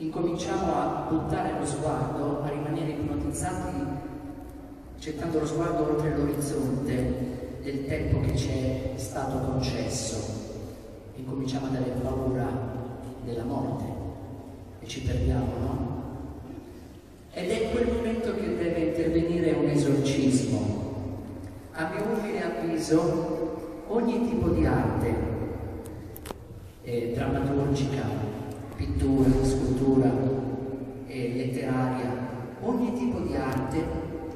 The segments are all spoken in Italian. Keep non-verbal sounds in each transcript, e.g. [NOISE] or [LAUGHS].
incominciamo a buttare lo sguardo, a rimanere ipnotizzati, gettando lo sguardo oltre l'orizzonte del tempo che ci è stato concesso. Incominciamo ad avere paura della morte e ci perdiamo, no? Ed è quel momento che deve intervenire un esorcismo. A mio umile avviso, ogni tipo di arte eh, drammaturgica, pittura, scultura e letteraria, ogni tipo di arte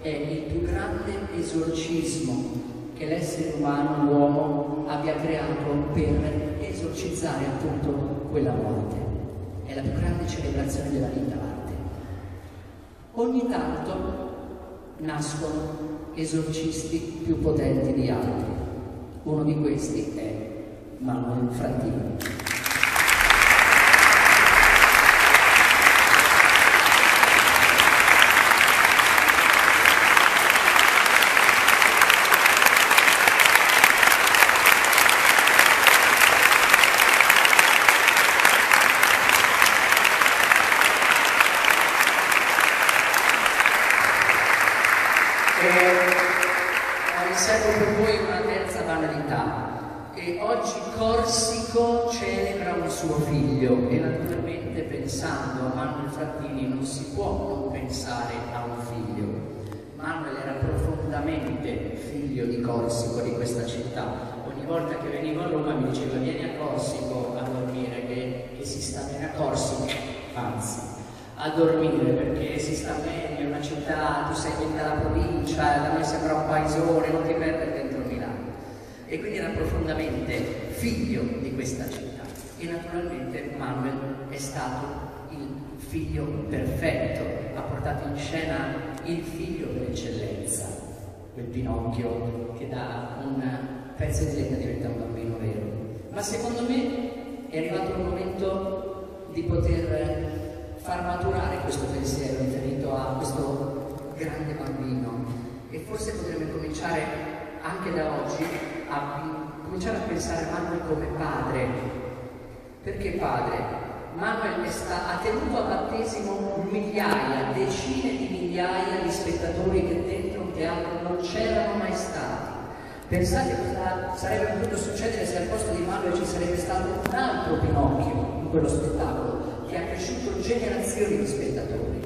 è il più grande esorcismo che l'essere umano, l'uomo, abbia creato per esorcizzare appunto quella morte. È la più grande celebrazione della vita l'arte. Ogni tanto nascono esorcisti più potenti di altri. Uno di questi è Manuel Frattini. Figlio di Corsico, di questa città. Ogni volta che venivo a Roma mi diceva vieni a Corsico a dormire che, che si sta bene a Corsico, anzi a dormire perché si sta meglio, è una città, tu sei qui dalla provincia, da me sembra un paesone, non ti perdere dentro Milano. E quindi era profondamente figlio di questa città. E naturalmente Manuel è stato il figlio perfetto, ha portato in scena il figlio per eccellenza, quel Pinocchio che da un pezzo di legna diventa un bambino vero. Ma secondo me è arrivato il momento di poter far maturare questo pensiero riferito a questo grande bambino e forse potremmo cominciare anche da oggi a cominciare a pensare a Manuel come padre. Perché padre? Manuel sta, ha tenuto a battesimo migliaia, decine di migliaia di spettatori che dentro teatro non c'erano mai stati. Pensate cosa sarebbe potuto succedere se al posto di Manuel ci sarebbe stato un altro Pinocchio in quello spettacolo che ha cresciuto generazioni di spettatori.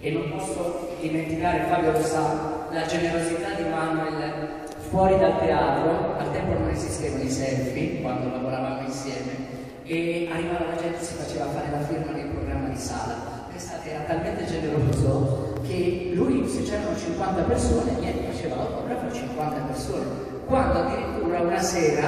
E non posso dimenticare, Fabio lo sa, la generosità di Manuel fuori dal teatro, al tempo non esistevano i selfie quando lavoravamo insieme e arrivava la gente e si faceva fare la firma nel programma di sala. Pensate, era talmente generoso che lui, se c'erano 50 persone, niente, faceva l'autografo a 50 persone. Quando addirittura una sera,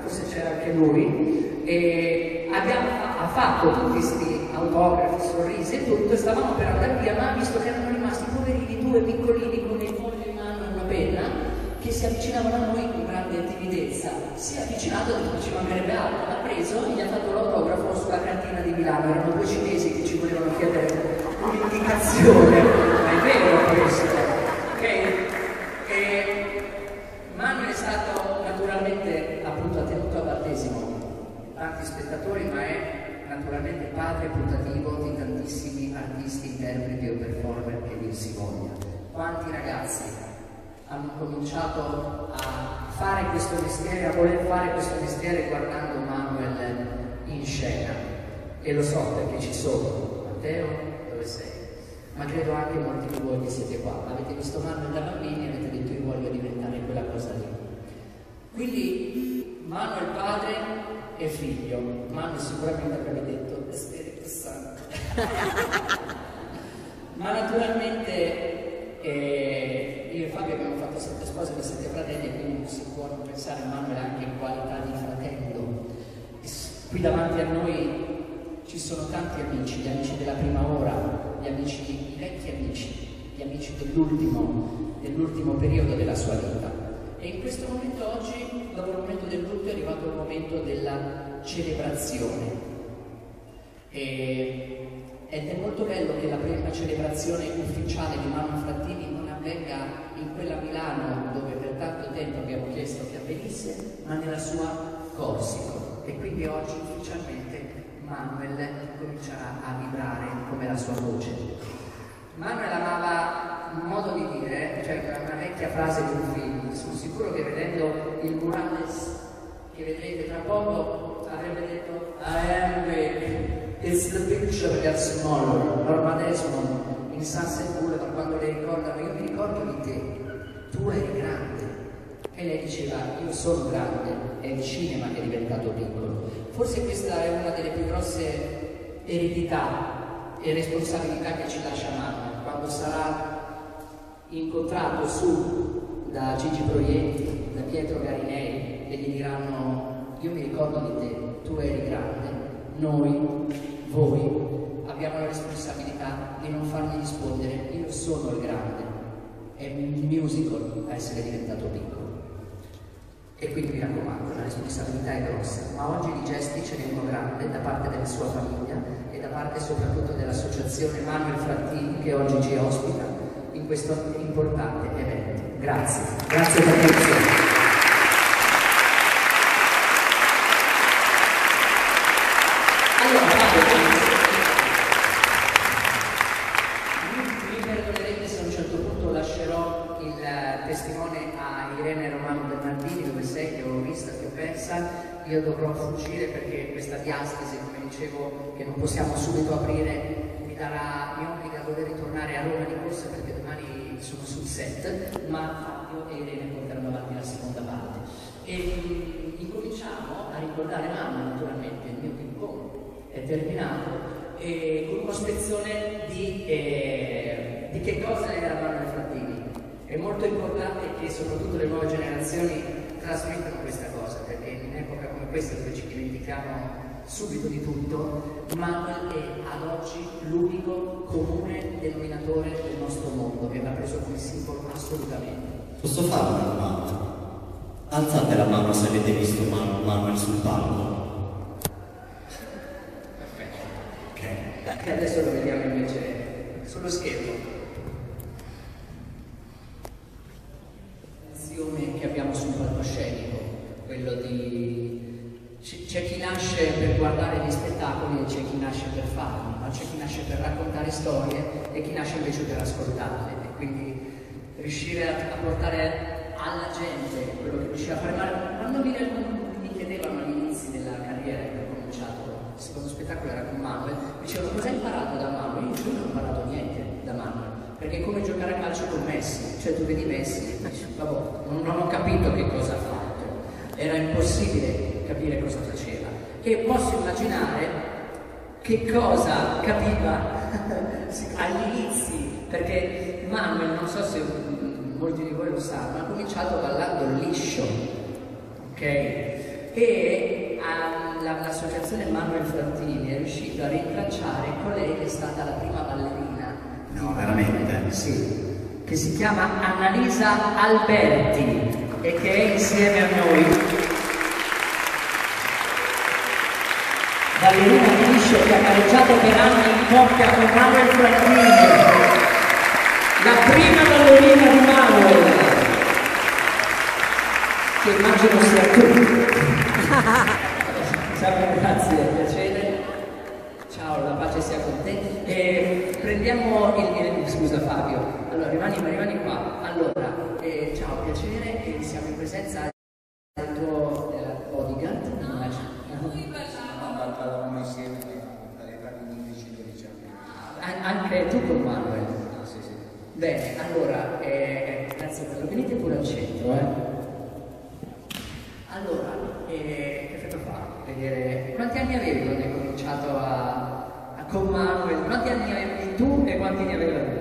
forse c'era anche lui, e abbiamo, ha fatto tutti questi autografi, sorrisi e tutto, e stavamo per andare via, ma visto che erano rimasti poverini, due piccolini con il foglio in mano e una penna, che si avvicinavano a noi con grande timidezza. Si è avvicinato e ci mancherebbe altro, l'ha preso e gli ha fatto l'autografo sulla cantina di Milano. Erano due cinesi che ci volevano chiedere un'indicazione, ma è vero questo. Ok? E Manuel è stato naturalmente appunto tenuto a battesimo tanti spettatori, ma è naturalmente padre putativo di tantissimi artisti, interpreti o performer che dir si voglia. Quanti ragazzi hanno cominciato a fare questo mestiere, a voler fare questo mestiere guardando Manuel in scena. E lo so perché ci sono. Matteo? Ma credo anche molti di voi che siete qua. Avete visto Manuel da bambini e avete detto io voglio diventare quella cosa lì. Quindi Manuel padre e figlio. Manuel sicuramente avrebbe detto Spirito Santo. [LAUGHS] Ma naturalmente eh, io e Fabio abbiamo fatto sette spose da sette fratelli, quindi si può non pensare a Manuel anche in qualità di fratello. E qui davanti a noi ci sono tanti amici, gli amici della prima ora, gli amici, i vecchi amici, gli amici dell'ultimo, dell'ultimo periodo della sua vita. E in questo momento oggi, dopo il momento del lutto, è arrivato il momento della celebrazione. E ed è molto bello che la prima celebrazione ufficiale di Manuel Frattini non avvenga in quella Milano dove per tanto tempo abbiamo chiesto che avvenisse, ma nella sua Corsico. E quindi oggi ufficialmente Manuel comincerà a vibrare come la sua voce. Manuel amava un modo di dire, cioè una vecchia frase di un film, sono sicuro che vedendo il Murales che vedrete tra poco avrebbe detto I am big. It's the picture gets smaller. Norma Desmond in Sunset Boulevard quando le ricordano, io mi ricordo di te, tu eri grande. E lei diceva, io sono grande, è il cinema che è diventato piccolo. Forse questa è una delle più grosse eredità e responsabilità che ci lascia mamma, quando sarà incontrato su da Gigi Proietti, da Pietro Garinei e gli diranno io mi ricordo di te, tu eri grande, noi, voi abbiamo la responsabilità di non fargli rispondere io sono il grande. È il musical a essere diventato piccolo. E quindi mi raccomando, la responsabilità è grossa, ma oggi di gesti ce n'è uno grande da parte della sua famiglia parte soprattutto dell'associazione Manuel Frattini che oggi ci ospita in questo importante evento. Grazie, grazie per l'attenzione. Io dovrò fuggire perché questa diastasi, dicevo, che non possiamo subito aprire, mi, darà, mi obbliga a dover ritornare a Roma di corsa perché domani sono sul set, ma Fabio e Irene porteranno avanti la seconda parte. E mm, incominciamo a ricordare Mamma, naturalmente, il mio pong è terminato e con una spezzone di, eh, di che cosa era Manuel Frattini. È molto importante che soprattutto le nuove generazioni trasmettano questa cosa, perché in un'epoca come questa dove ci dimentichiamo subito di tutto, Manuel è ad oggi l'unico comune denominatore del nostro mondo che va preso come simbolo assolutamente. Posso fare una domanda? Alzate la mano se avete visto Man- Manuel sul palco. Ok. Che adesso lo vediamo invece sullo schermo. L'azione che abbiamo sul palcoscenico, quello di... c- C'è chi nasce per guardare gli spettacoli e c'è chi nasce per farli, ma c'è chi nasce per raccontare storie e chi nasce invece per ascoltarle. E quindi riuscire a, a portare alla gente quello che riusciva a fare. Ma quando mi, mi chiedevano agli inizi della carriera che ho cominciato, il secondo spettacolo era con Manuel, mi dicevano cosa hai imparato da Manuel? Io non ho imparato niente da Manuel, perché è come giocare a calcio con Messi, cioè tu vedi Messi dici, non, non ho capito che cosa ha fatto, era impossibile capire cosa faceva. E posso immaginare che cosa capiva agli inizi, perché Manuel, non so se molti di voi lo sanno, ha cominciato ballando liscio, ok? E l'associazione Manuel Frattini è riuscita a rintracciare colei che è stata la prima ballerina. No, veramente? Sì, che si chiama Annalisa Alberti e che è insieme a noi ballerina che ha gareggiato per anni in coppia con Manuel Frattini, la prima ballerina di Manuel, che immagino sia tu. Ciao, grazie, piacere. Ciao, la pace sia con te. E prendiamo il, il- scusa Fabio. Allora, rimani, rimani qua. Allora, eh, ciao, piacere, e siamo in presenza del tuo della bodyguard. immagino. Ballavamo insieme dall'età di 11-12 anni. An- Anche tu con Manuel. Ah, sì, sì. Bene, allora, eh, grazie per venite pure al centro, eh. Allora, eh, che effetto fa? Vedere quanti anni avevi quando hai cominciato a, a con Manuel? Quanti anni avevi tu e quanti ne aveva lui?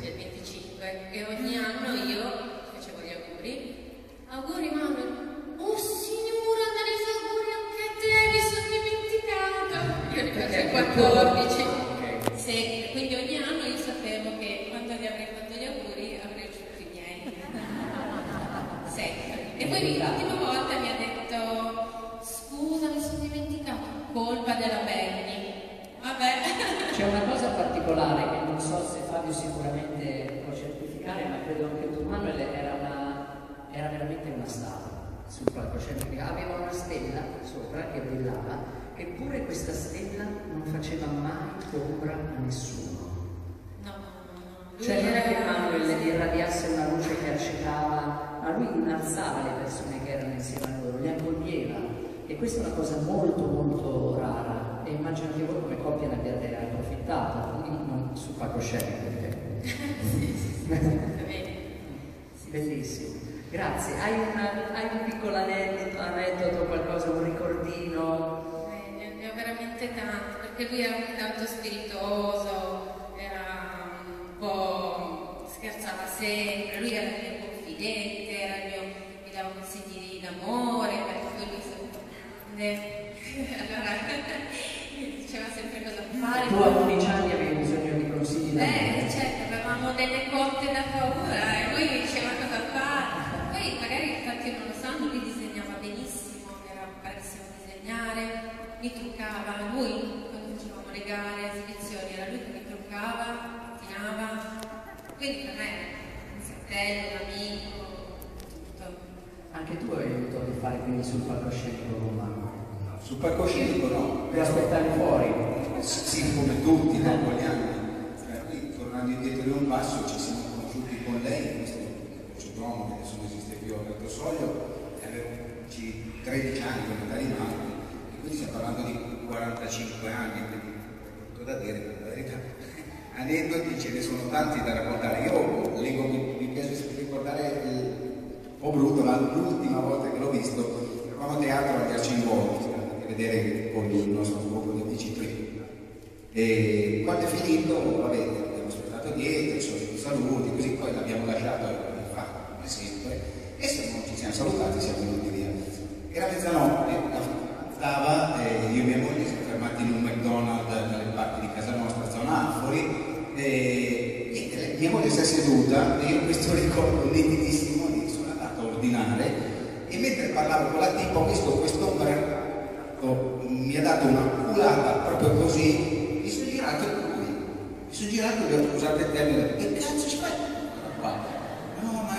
25, e ogni anno io facevo gli auguri. Auguri Manuel! Oh signora, gli auguri anche a te, mi sono dimenticato! Io ne faccio è più 14. Ok. Sì, quindi ogni anno io sapevo che quando gli avrei fatto gli auguri avrei ricevuto i miei. [LAUGHS] Sempre. E poi l'ultima volta mi ha detto scusa mi sono dimenticato, colpa della Benny. Vabbè. C'è una cosa particolare che non so se Fabio sicuramente può certificare, ma credo anche tu Manuel era, una, era veramente una star sul palcoscenico. Aveva una stella sopra che brillava, eppure questa stella non faceva mai ombra a nessuno. No, no, Cioè non è che era- Manuel irradiasse una luce che accecava, ma lui innalzava le persone che erano insieme a loro, le accoglieva. E questa è una cosa molto molto rara e immagino che voi come coppia ne abbiate approfittato, quindi non sul palcoscenico. Bellissimo. Grazie. Hai, una- hai un piccolo aneddoto, aneddoto, qualcosa, un ricordino? Eh, ne- ne ho veramente tanti, perché lui era anche tanto spiritoso, era un po' scherzava sempre, lui era il mio confidente, era il mio, mi dava consigli d'amore, perché poi lui sempre grande. [LAUGHS] allora [LAUGHS] mi diceva sempre cosa fare. Tu a 11 anni avevi bisogno di consigli da Eh, delle cotte da paura e poi mi diceva cosa fare. Poi magari infatti non lo sanno, lui disegnava benissimo, era bravissimo a disegnare, mi truccava, lui quando facevamo le gare, esibizioni, era lui che mi truccava, pattinava, quindi per me un fratello, un amico, tutto. Anche tu avevi avuto a che fare quindi sul palcoscenico Manuel. Sul palcoscenico no, Per aspettare fuori. sì, come tutti, no, con gli anni. Eh, tornando indietro di un passo, ci siamo conosciuti con lei, questo voce d'uomo che adesso non esiste più a Alberto Soglio, e avevo ci- 13 anni età di Manuel, e quindi stiamo parlando di 45 anni, quindi è brutto da dire, per la verità. [LAUGHS] Aneddoti ce ne sono tanti da raccontare. Io leggo, mi, piace ricordare po' brutto, ma l'ultima volta che l'ho visto, eravamo a teatro a Arcingoli, a vedere con il nostro gruppo di amici prima. E quando è finito, vabbè, aspettato dietro, i soliti saluti, così poi l'abbiamo lasciato come come sempre, e siamo, ci siamo salutati, siamo venuti via. Era mezzanotte, stava, eh, io e mia moglie siamo fermati in un McDonald's dalle parti di casa nostra, zona Afori, e, e mia moglie si è seduta e io questo [LAUGHS] ricordo nitidissimo di sono andato a ordinare e mentre parlavo con la tipa ho visto questo ombrello mi ha dato una culata proprio così mi sono girato e lui mi sono girato e ho usato il termine che cazzo ci fai? No ma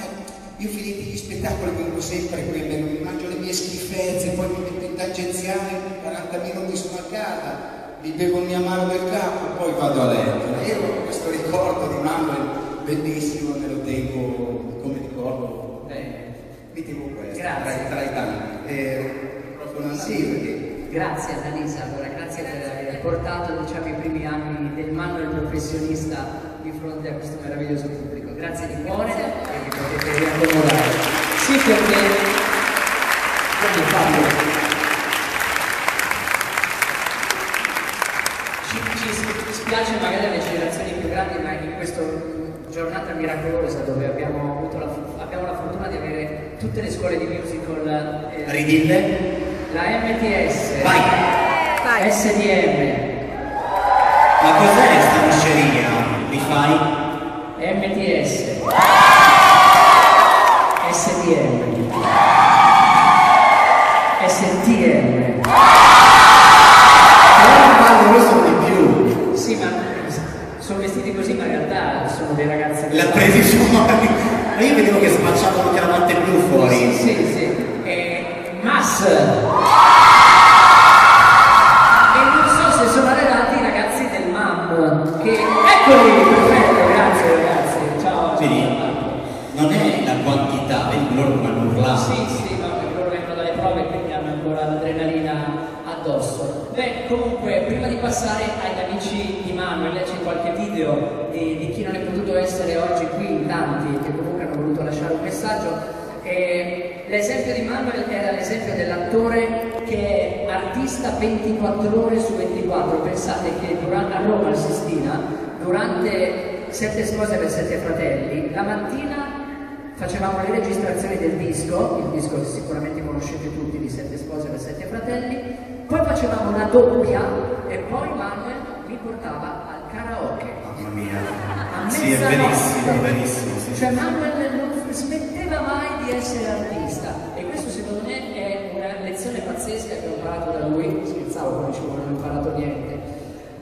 io finiti gli spettacoli vengo sempre qui mi mangio le mie schifezze poi mi metto in tangenziale 40 minuti sono a casa mi bevo il mio amaro del capo poi vado a letto. Io ho questo ricordo di Manuel bellissimo me lo tengo come ricordo. Bene. mi tengo questo Grazie. tra, tra i tanti. Eh, sì perché Grazie Annalisa, allora grazie per aver portato diciamo, i primi anni del Manuel professionista di fronte a questo meraviglioso pubblico. Grazie di cuore e vi potete riaccomodare. Sì perché Guardi, Fabio. Ci, ci spiace magari alle generazioni più grandi, ma in questa giornata miracolosa dove abbiamo avuto la, abbiamo la fortuna di avere tutte le scuole di musical eh, Ridille? la MTS, Vai! Vai. SDM. Ma cos'è questa misceria? Mi fai? MTS. SDM. STM. Però non parlo questo di più. Sì, ma sono vestiti così, ma in realtà sono dei ragazzi. L'ha presi su Ma io vedevo che spacciavano anche la notte blu fuori. Sì, sì, sì. E... Mas. Beh, comunque, prima di passare agli amici di Manuel, c'è qualche video di, di chi non è potuto essere oggi qui, in tanti, che comunque hanno voluto lasciare un messaggio. E l'esempio di Manuel era l'esempio dell'attore che è artista 24 ore su 24. Pensate che durante, a Roma, al Sistina, durante Sette spose per sette fratelli, la mattina facevamo le registrazioni del disco, il disco che sicuramente conoscete tutti di Sette spose per sette fratelli, poi facevamo una doppia e poi Manuel mi portava al karaoke. Mamma mia. A Sì, è verissimo, è verissimo. sì. Cioè Manuel non smetteva mai di essere artista e questo secondo me è una lezione pazzesca che ho imparato da lui, scherzavo quando dicevo non ho imparato niente,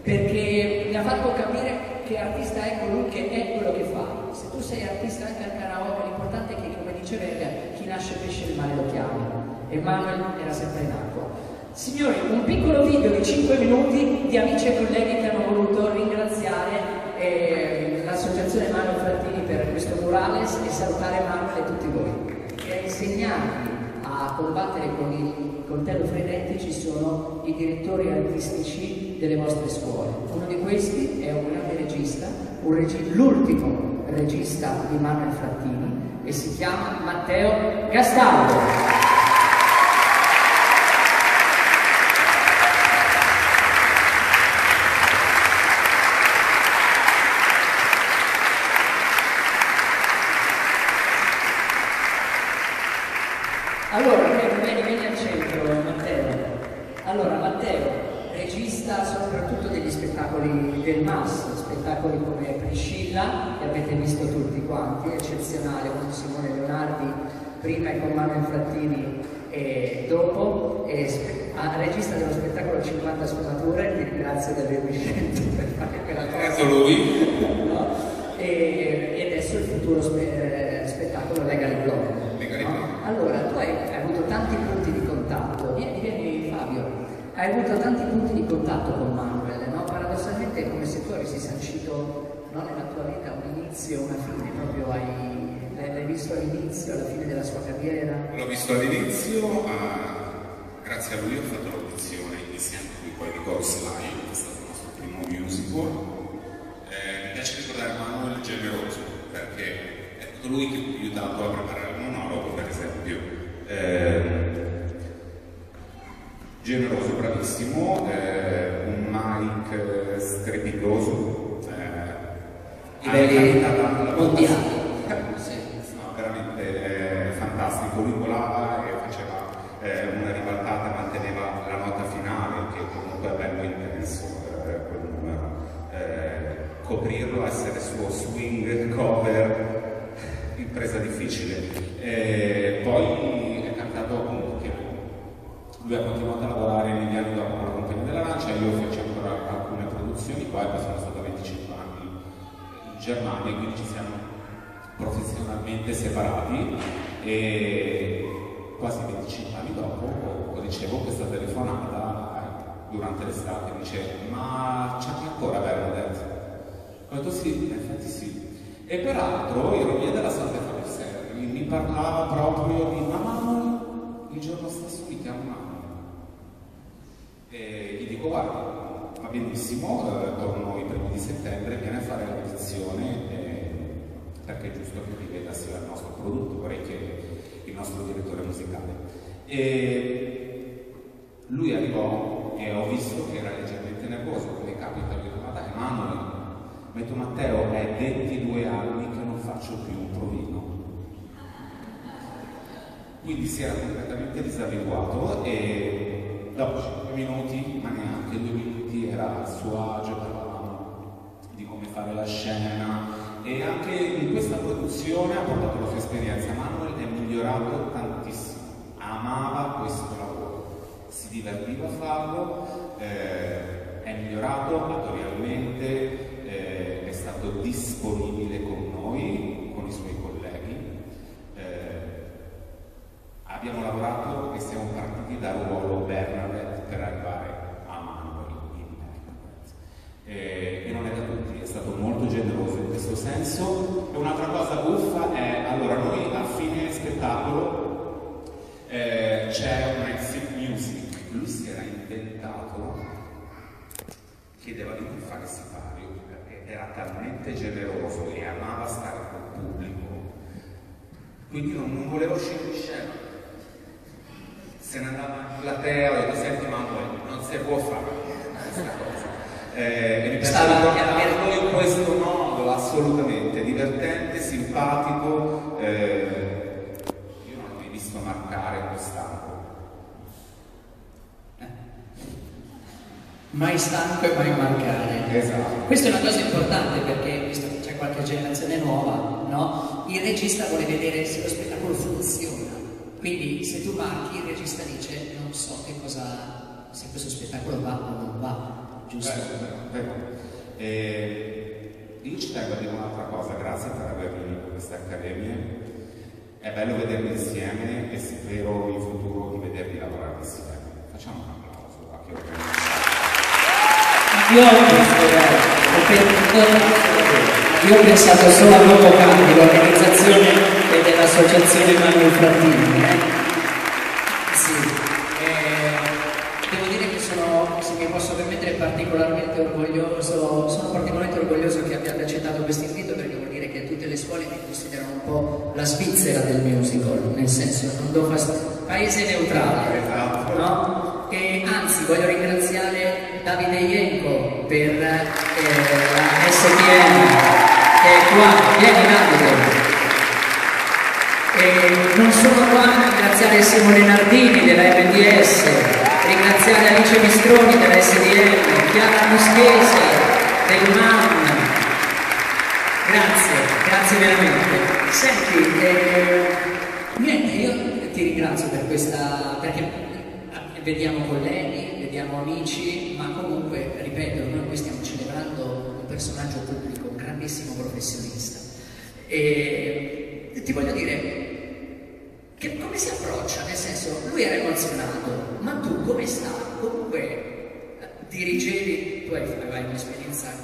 perché mi ha fatto capire che artista è colui che è quello che fa. Se tu sei artista anche al karaoke, l'importante è che, come dice Verga, chi nasce pesce il mare lo chiama. E Manuel era sempre in acqua. Signori, un piccolo video di 5 minuti di amici e colleghi che hanno voluto ringraziare eh, l'associazione Manuel Frattini per questo murales e salutare Manuel e tutti voi. E a insegnarvi a combattere con il coltello frenetici sono i direttori artistici delle vostre scuole. Uno di questi è un grande regista, regi- l'ultimo regista di Manuel Frattini e si chiama Matteo Gastaldo. Allora, vieni, vieni, vieni al centro, Matteo. Allora, Matteo, regista soprattutto degli spettacoli del MAS, spettacoli come Priscilla, che avete visto tutti quanti, eccezionale con Simone Leonardi, prima e con Manuel Frattini e dopo, e spe- ah, regista dello spettacolo 50 sfumature, ti ringrazio di avermi scelto [LAUGHS] per fare quella cosa. Lui. No? E, e adesso il futuro spe- eh, spettacolo Blonde. Legally no? Allora, tu hai, hai avuto tanti punti di contatto, vieni, vieni Fabio, hai avuto tanti punti di contatto con Manuel, no? paradossalmente è come se tu avessi sancito no, nella tua vita un inizio, una fine, proprio hai, l'hai, visto all'inizio, alla fine della sua carriera. L'ho visto all'inizio, grazie a lui ho fatto l'audizione insieme a lui poi di Ghost Live, che è stato il nostro primo musical. Eh, mi piace ricordare Manuel generoso, perché è stato lui che mi ha aiutato a preparare il monologo, per esempio. Eh, generoso, bravissimo, eh, un mic eh, strepitoso. Livelli mondiali. Sì. No, veramente eh, fantastico, lui volava e faceva eh, una ribaltata, manteneva la nota finale che comunque è bello intenso eh, quel numero. Eh, coprirlo, essere suo swing, cover, [LAUGHS] impresa difficile. Eh, poi è capitato appunto che lui ha continuato a lavorare negli anni dopo con la compagnia dell'Arancia, io facevo ancora alcune produzioni qua e poi sono stato 25 anni in Germania, quindi ci siamo professionalmente separati e quasi 25 anni dopo ricevo questa telefonata durante l'estate, dice ma c'è ancora Bernadette? Ho detto sì, in effetti sì. E peraltro Ironia della Fabio Serri mi parlava proprio di mamma, il giorno stesso mi chiama mamma. E gli dico guarda, benissimo, eh, torno i primi di settembre, viene a fare l'audizione eh, perché è giusto che riveda sia il nostro produttore che il nostro direttore musicale. E lui arrivò e ho visto che era leggermente nervoso, come capita, detto ma dai Manuel, metto Matteo, è 22 anni che non faccio più un provino. Quindi si era completamente disadeguato e dopo 5 minuti, ma neanche 2 minuti, era a suo agio, parlavamo di come fare la scena. E anche in questa produzione ha portato la sua esperienza. Manuel è migliorato tantissimo, amava questo lavoro, si divertiva a farlo, eh, è migliorato attorialmente, eh, è stato disponibile con noi, con i suoi colleghi. Eh, abbiamo lavorato e siamo partiti dal ruolo Bernard. Veramente generoso e amava stare col pubblico. Quindi non, non voleva uscire di scena. Se ne andava in platea, ho detto, senti Manuel, non si può fare questa cosa. Eh, mi piace Stava ricordarlo in questo modo, assolutamente, divertente, simpatico. eh, io non l'ho mai visto marcare quest'anno. Mai stanco e mai mancare. Esatto. Questa è una cosa importante perché, visto che c'è qualche generazione nuova, no? il regista vuole vedere se lo spettacolo funziona. Quindi se tu marchi, il regista dice non so che cosa, se questo spettacolo va o non va, giusto? Vero, vero. E io ci tengo a dire un'altra cosa, grazie per aver venuto a queste accademie. È bello vederli insieme e spero in futuro di vederli lavorare insieme. Facciamo un applauso a chi organizza. Io ho pensato, io ho pensato solo a Nuovo Campi, l'organizzazione e dell'associazione Manuel Frattini. Eh? Sì, eh, devo dire che sono, se mi posso permettere, particolarmente orgoglioso, sono particolarmente orgoglioso che abbiate accettato questo invito perché vuol dire che tutte le scuole mi considerano un po' la Svizzera del musical, nel senso non do fastidio, paese neutrale, Esatto. no? E anzi voglio ringraziare Davide Ienco per eh, la STM che è qua, vieni Davide. E non sono qua a ringraziare Simone Nardini della MDS, ringraziare Alice Mistroni della SDM, Chiara Muschese del MAN. Grazie, grazie veramente. Senti, eh, niente, io ti ringrazio per questa, perché vediamo colleghi, vediamo amici, ma comunque, ripeto, noi qui stiamo celebrando un personaggio pubblico, un grandissimo professionista. E ti voglio dire, che come si approccia? Nel senso, lui era emozionato, ma tu come stai? Comunque eh, dirigevi, tu hai, un'esperienza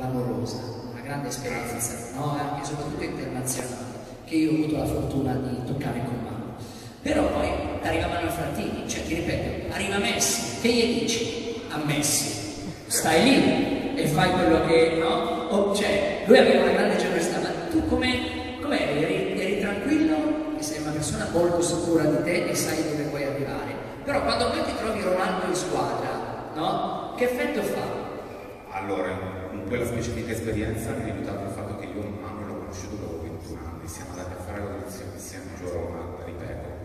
clamorosa, una grande esperienza, no? anche soprattutto internazionale, che io ho avuto la fortuna di toccare con mano. Però poi arrivavano i frattini, cioè ti ripeto, arriva Messi, che gli dici a Messi? Stai lì e fai quello che, no? O, cioè, lui aveva una grande generosità, ma tu come, com'eri? Eri, eri tranquillo? Che sei una persona molto sicura di te e sai dove vuoi arrivare. Però quando poi ti trovi Ronaldo in squadra, no? Che effetto fa? Allora, in quella specifica esperienza mi ha aiutato il fatto che io Manuel l'ho conosciuto dopo 21 anni, siamo andati a fare l'audizione insieme a Roma, ripeto,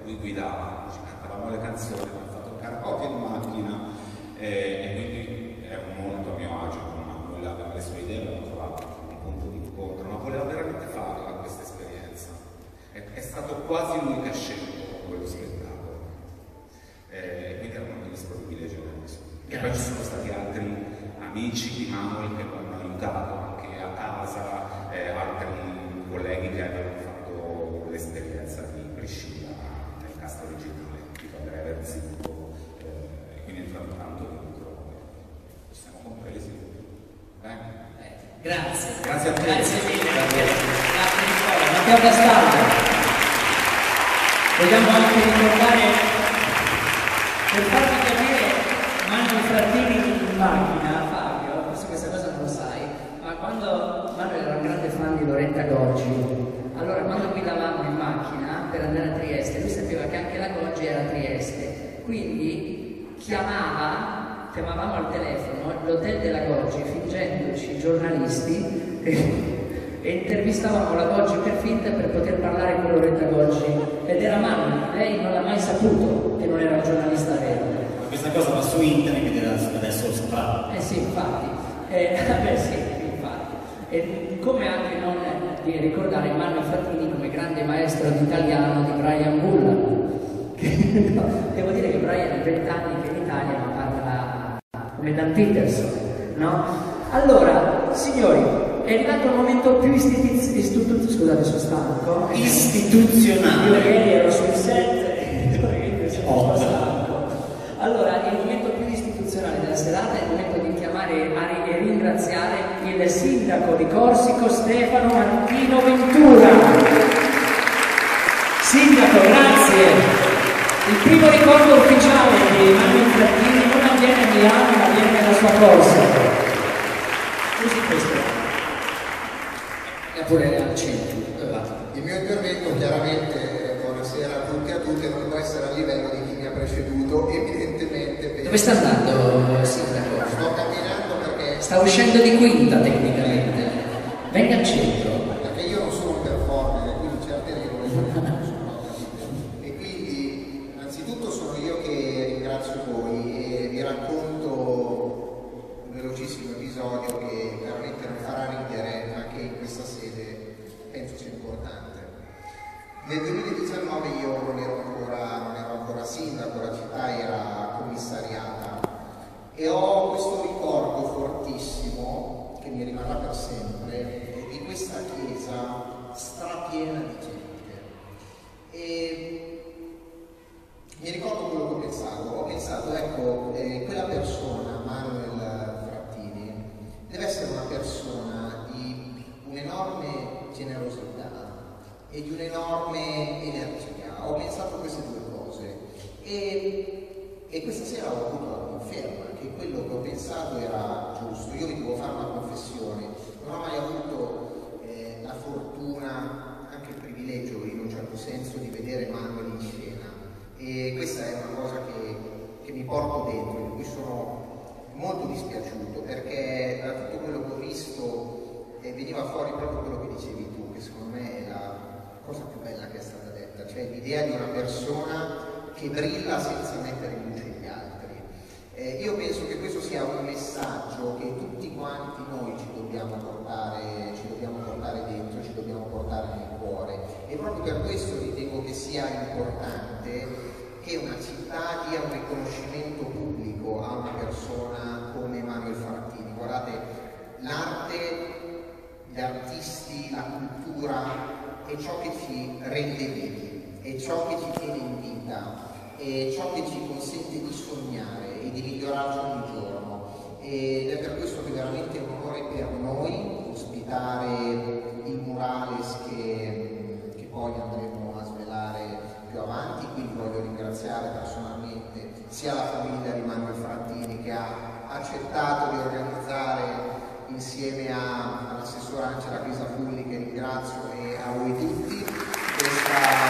lui guidava, ci cantavamo le canzoni, abbiamo fatto il karaoke in macchina eh, e quindi ero molto a mio agio con Manuel, aveva le sue idee, aveva trovato un punto di incontro, ma voleva veramente farla questa esperienza. È, è stato quasi lui che ha scelto quello spettacolo. Eh, quindi era un disco privilegio E poi ci sono stati altri amici di Manuel che lo hanno aiutato anche a casa, eh, altri colleghi che avevano fatto l'esperienza di Priscilla tipo Andrea Verzinco, eh, quindi è entrato tanto dentro. Ci siamo compresi. Bene. Grazie. Grazie a te. Grazie mille. Grazie. Grazie. Matteo Castaldo. Vogliamo anche ricordare, per farvi capire, Manuel Frattini in macchina, Fabio, forse questa cosa non lo sai, ma quando Manuel era un grande fan di Loretta Goggi, allora quando guidavamo in macchina per andare a Trieste, lui sapeva che anche la Goggi era a Trieste, quindi chiamava, chiamavamo al telefono l'hotel della Goggi fingendoci giornalisti e, e intervistavamo la Goggi per finta per poter parlare con Loretta Goggi ed era Manuel, lei non l'ha mai saputo che non era un giornalista vero. Questa cosa va su internet ed adesso lo saprà. Eh sì, infatti. Eh, [LAUGHS] beh sì, infatti. E come anche non di ricordare Manuel Frattini come grande maestro di italiano di Brian Bulla. No, devo dire che Brian ha 20 anni che in Italia ma parla come Dan Peterson, no? Allora, signori, è arrivato il momento più istituzionale, istitu- scusate sono stanco, Istituzionale. io ieri ero sul set [LAUGHS] e po' stanco. Allora, il momento più istituzionale della serata è il momento di chiamare e ringraziare il sindaco di Corsico Stefano Martino Ventura. Sindaco, grazie. Il primo ricordo ufficiale di Manuel Frattini non avviene a Milano, ma avviene nella sua Corsica. Così questo. pure al centro. Va? Il mio intervento chiaramente, buonasera a tutti e a tutte, non può essere a livello di chi mi ha preceduto, evidentemente per- Dove sta andando, Sindaco? sto camminando perché, Sta uscendo di quinta tecnicamente. Venga al centro. Pensato era giusto. Io vi devo fare una confessione, non ho mai avuto eh, la fortuna, anche il privilegio in un certo senso di vedere Manuel in scena e questa è una cosa che, che mi porto dentro, di cui sono molto dispiaciuto perché da tutto quello che ho visto eh, veniva fuori proprio quello che dicevi tu, che secondo me è la cosa più bella che è stata detta, cioè l'idea di una persona che brilla senza mettere in luce. Eh, io penso che questo sia un messaggio che tutti quanti noi ci dobbiamo portare, ci dobbiamo portare dentro, ci dobbiamo portare nel cuore e proprio per questo ritengo che sia importante che una città dia un riconoscimento pubblico a una persona come Manuel Frattini. Guardate, l'arte, gli artisti, la cultura è ciò che ci rende vivi, è ciò che ci tiene in vita, è ciò che ci consente di sognare e di migliorarci ogni giorno. Ed è per questo che veramente è un onore per noi ospitare il murales che, che poi andremo a svelare più avanti, quindi voglio ringraziare personalmente sia la famiglia di Manuel Frattini che ha accettato di organizzare insieme all'assessore Angela Crisafulli che ringrazio e a voi tutti questa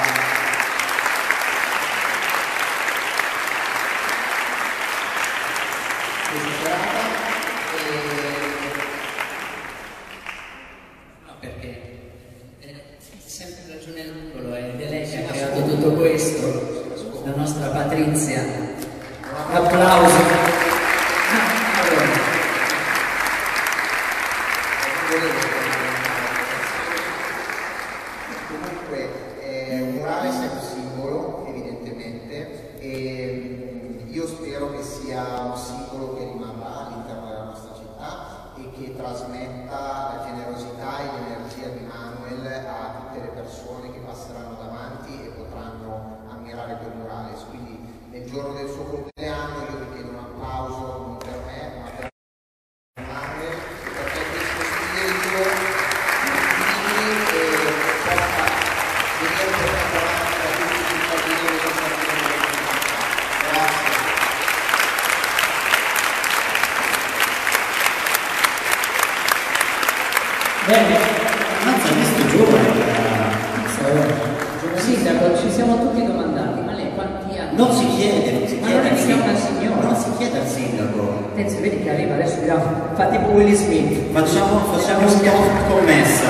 Siamo tutti domandati, ma lei quanti anni? Non si chiede, non si Ma chiede non è al mica una signora. Non si chiede al sindaco. Attenzione, vedi che arriva adesso dirà, fa tipo Willy Smith. Facciamo, facciamo un po' commessa.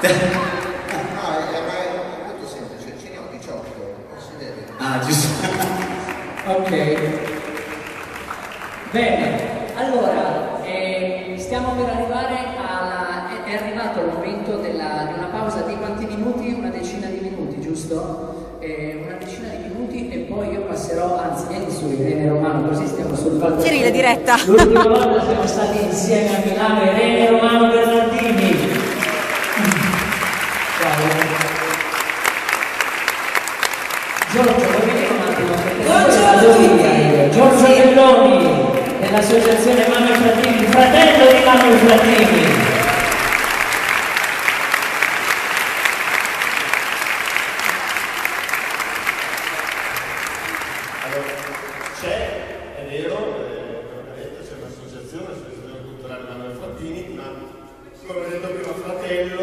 No, è, è, ma è molto semplice, ce ne ho 18, non si deve. Ah, giusto. Ok. Bene, allora, eh, stiamo per arrivare alla... è, è arrivato il momento della- di una pausa di quanti minuti? Una decina di minuti, giusto? Eh, una decina di minuti e poi io passerò, anzi vieni su Irene Romano, così stiamo sul palco. Cirile, diretta. L'ultima volta siamo stati insieme a Milano, Irene Romano Bernardini. Giorgio, vuoi venire un attimo? Buongiorno a tutti. Giorgio Belloni dell'associazione Manuel Frattini, fratello di Manuel Frattini. Allora, c'è, è vero, eh, come detto, c'è un'associazione, l'associazione culturale Manuel Frattini, ma come ho detto prima, fratello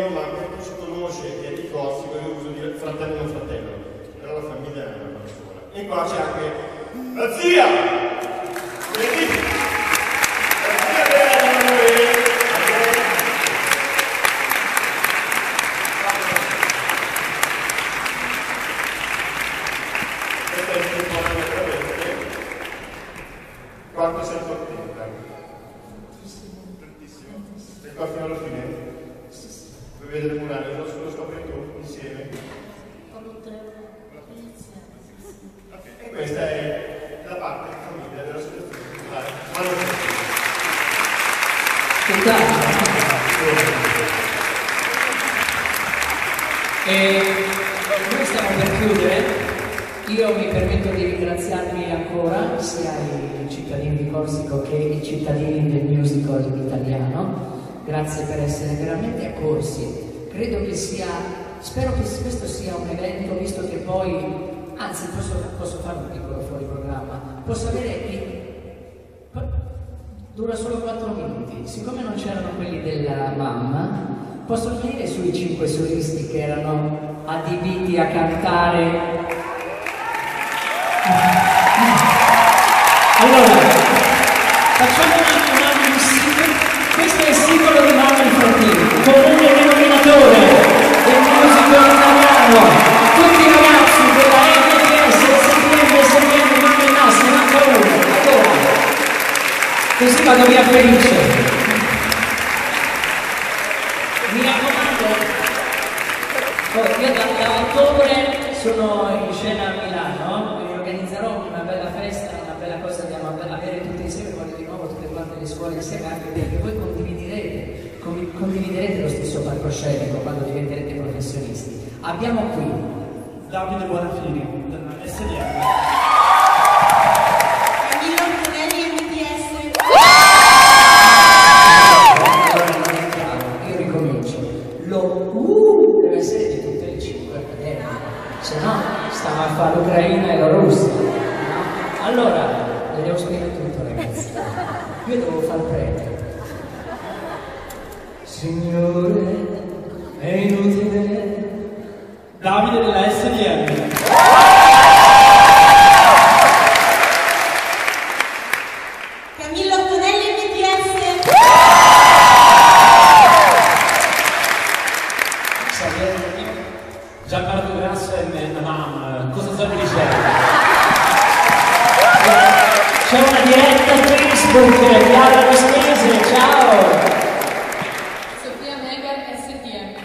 Corsico io uso dire fratello e fratello, però la famiglia è una cosa sola. E qua c'è anche la zia! Vedi? La zia della Emanuele. Questa è il tuo veramente. Quanto sei contenta? Tantissimo. E qua fino alla fine? Vuoi vedere il murale? Lo, lo scopri tu insieme? Ok, e questa è la parte di famiglia della situazione culturale. Ma non E noi stiamo per chiudere. Io mi permetto di ringraziarvi ancora sia i cittadini di Corsico che i cittadini del musical italiano. Grazie per essere veramente accorsi. Credo che sia, spero che questo sia un evento, visto che poi, anzi posso, posso fare un piccolo fuori programma, posso avere il, Dura solo 4 minuti. Siccome non c'erano quelli della mamma, posso finire sui cinque solisti che erano adibiti a cantare. Allora, facciamo un, un anno insieme. Questo è il simbolo di Mamma Infantile, comune denominatore del musical italiano. Così vado via felice. Mi raccomando, io da, da ottobre sono in scena a Milano e organizzerò una bella festa, una bella cosa, andiamo a avere tutti insieme, voglio di nuovo tutte quante le scuole insieme, anche perché voi condividerete, condiv- condividerete lo stesso palcoscenico quando diventerete professionisti. Abbiamo qui Davide Buonafini, SDM. Camillo Antonelli MTS. Allora non è chiaro, io ricomincio. Lo U deve essere di tutte le cinque accademie, se no stiamo a fare l'Ucraina e la Russia. no? Allora, le devo spiegare tutto ragazzi. Io devo far premio. Signore, è inutile. Davide della SDM. Camillo Antonelli MTS. Sapete? Gianmarco Grasso e Nam. Cosa stavi dicendo? C'è una diretta Facebook, Chiara Vespese, ciao! Sofia Mega STM.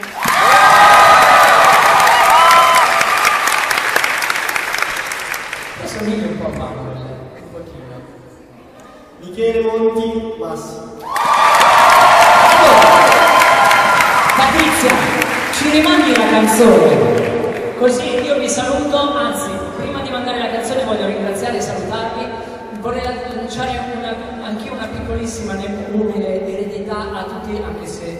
Assomiglia un po' a Manuel, un pochino. Michele Monti Massi. Patrizia, ci rimandi la canzone? Così io vi saluto, anzi, prima di mandare la canzone voglio ringraziare e salutarvi. Vorrei lanciare una- anch'io una piccolissima, umile eredità a tutti, anche se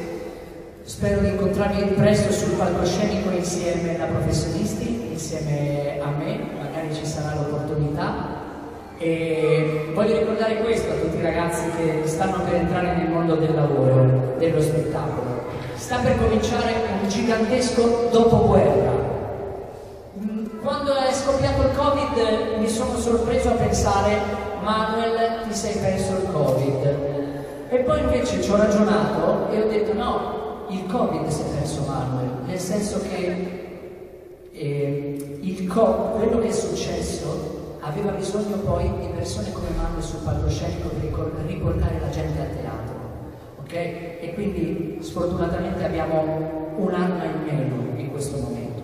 spero di incontrarvi presto sul palcoscenico insieme da professionisti, insieme a me, magari ci sarà l'opportunità. E voglio ricordare questo a tutti i ragazzi che stanno per entrare nel mondo del lavoro, dello spettacolo. Sta per cominciare un gigantesco dopoguerra. Quando è scoppiato il Covid mi sono sorpreso a pensare, Manuel, ti sei perso il Covid. E poi invece ci ho ragionato e ho detto no, il Covid si è perso Manuel, nel senso che eh, co- quello che è successo aveva bisogno poi di persone come Manuel sul palcoscenico per ricor- riportare la gente al teatro. ok? E quindi sfortunatamente abbiamo un anno in meno in questo momento.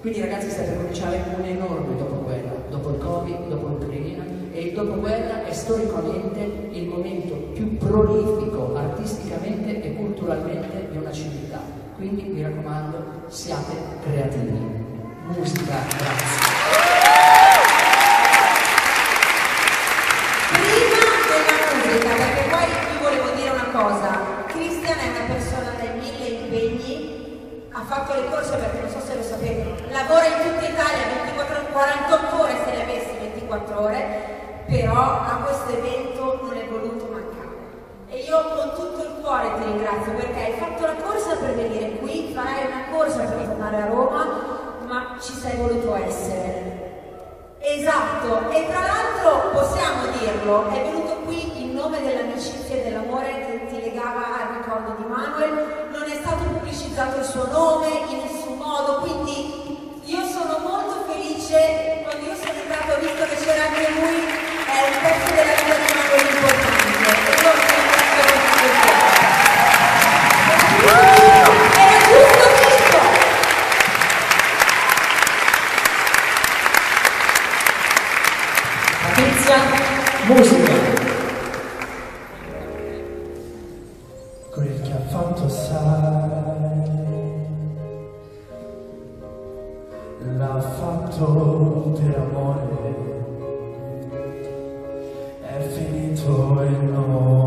Quindi ragazzi sta per cominciare un enorme dopoguerra, dopo il Covid, dopo l'Ucraina e il dopoguerra è storicamente il momento più prolifico artisticamente e culturalmente di una civiltà. Quindi mi raccomando, siate creativi. Musica, grazie. Prima della musica, perché poi vi volevo dire una cosa, Cristian è una persona dai mille impegni, ha fatto le corse perché non so se lo sapete, lavora in tutta Italia 24, 48 ore se le avessi 24 ore, però a questo evento non è voluto mancare. E io con tutto il cuore ti ringrazio perché hai fatto la corsa per venire qui, farai una corsa per tornare a Roma ci sei voluto essere. Esatto, e tra l'altro possiamo dirlo, è venuto qui in nome dell'amicizia e dell'amore che ti legava al ricordo di Manuel, non è stato pubblicizzato il suo nome in nessun modo, quindi io sono molto felice, quando io sono entrata ho visto che c'era anche lui, è un pezzo della vita di Manuel importante. Patrizia, musica. quel che ha fatto sai l'ha fatto per amore è finito e non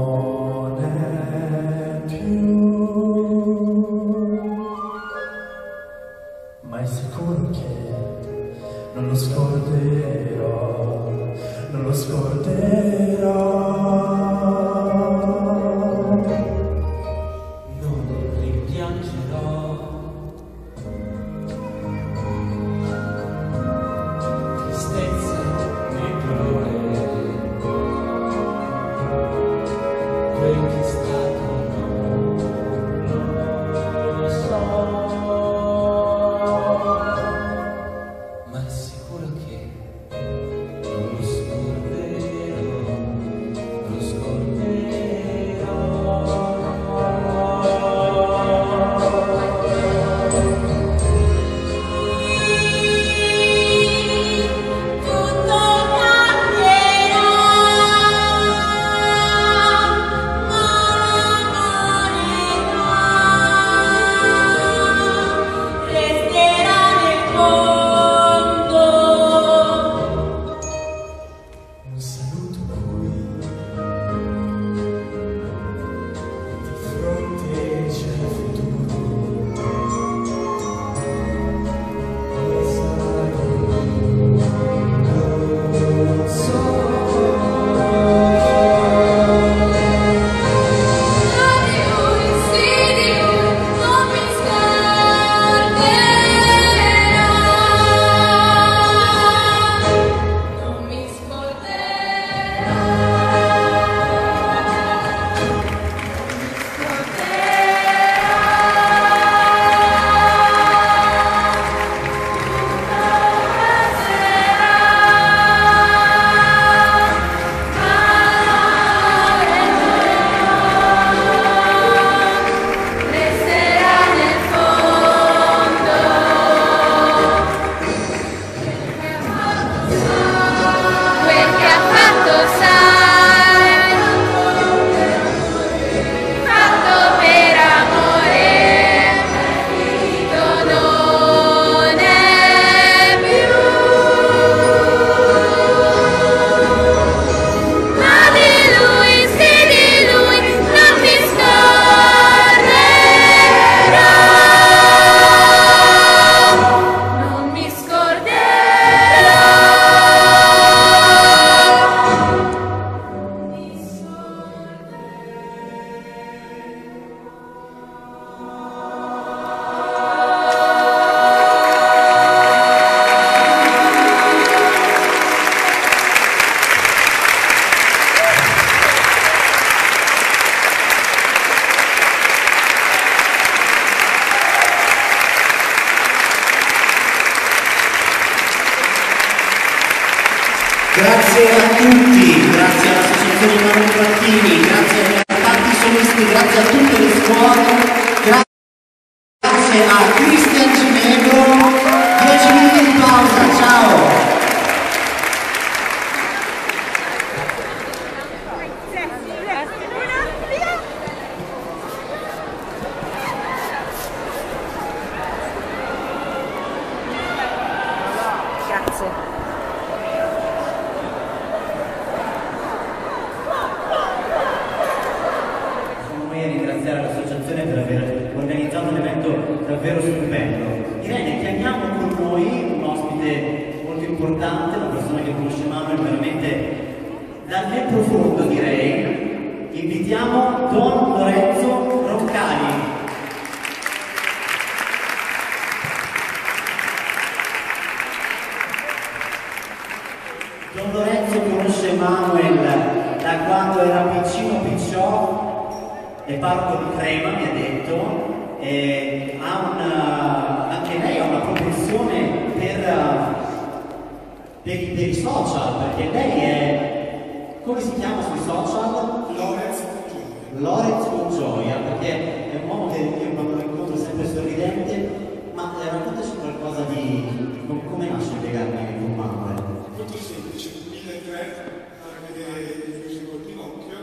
Lorenzo Gioia, perché è un uomo che io quando lo incontro è sempre sorridente, ma raccontaci qualcosa di come nasce le carni con Manuel. Molto semplice, 2003 a vedere il musico Pinocchio,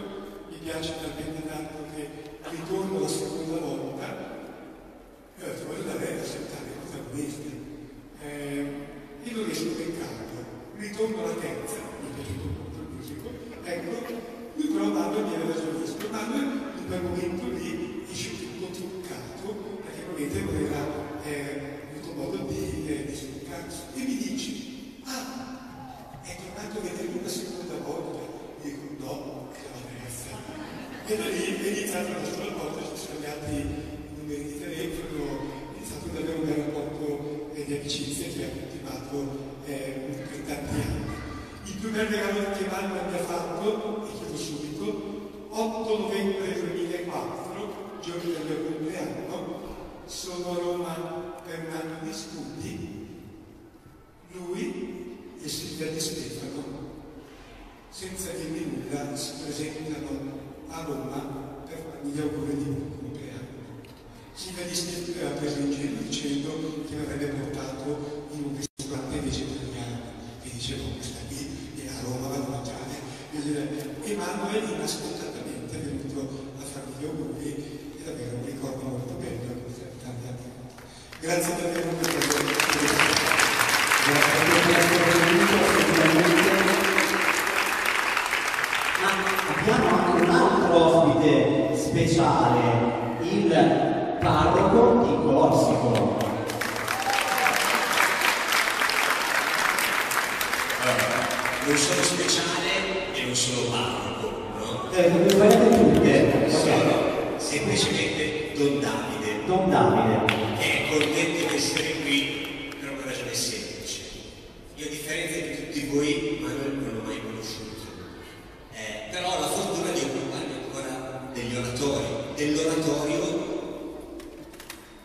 mi piace talmente tanto che ritorno a seconda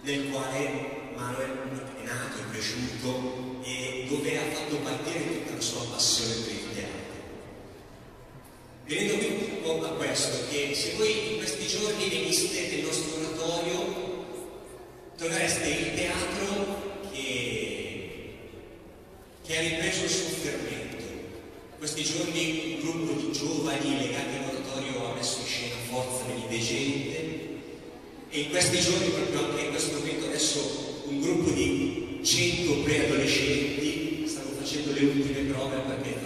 nel quale Manuel è nato, è cresciuto e dove ha fatto partire tutta la sua passione per il teatro. Venendo qui un po' a questo, che se voi in questi giorni veniste nel nostro oratorio, trovereste il teatro che, che ha ripreso il suo fermento. Questi giorni un gruppo di giovani legati all'oratorio ha messo in scena Forza dell'Indigente, e in questi giorni, proprio anche in questo momento, adesso un gruppo di 100 preadolescenti stanno facendo le ultime prove perché